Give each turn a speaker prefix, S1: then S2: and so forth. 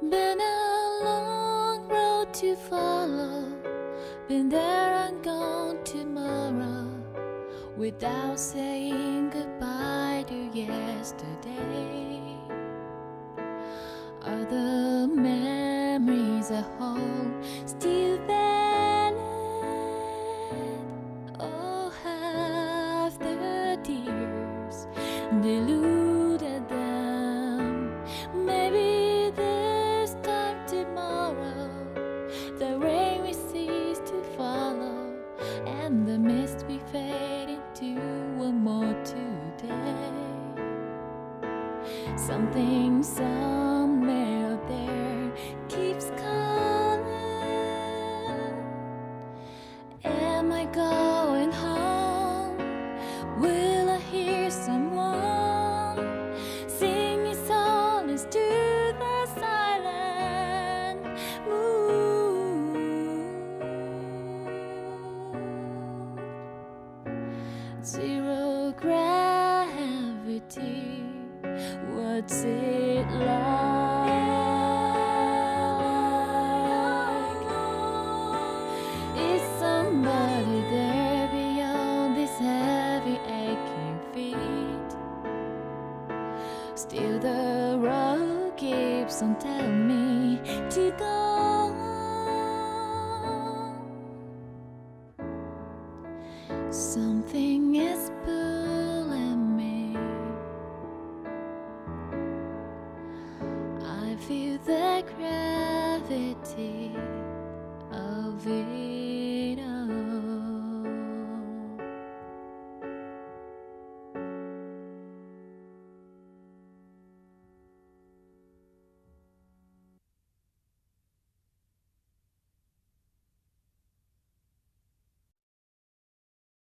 S1: Been a long road to follow. Been there and gone tomorrow without saying goodbye to yesterday. Are the memories at home still valid? Oh, have the tears deluded Something somewhere out there keeps calling. Am I going home? Will I hear someone singing songs to the silent moon? Zero gravity, what's it like? Is somebody there beyond these heavy aching feet? Still the road keeps on telling me to go. Something is feel the gravity of it.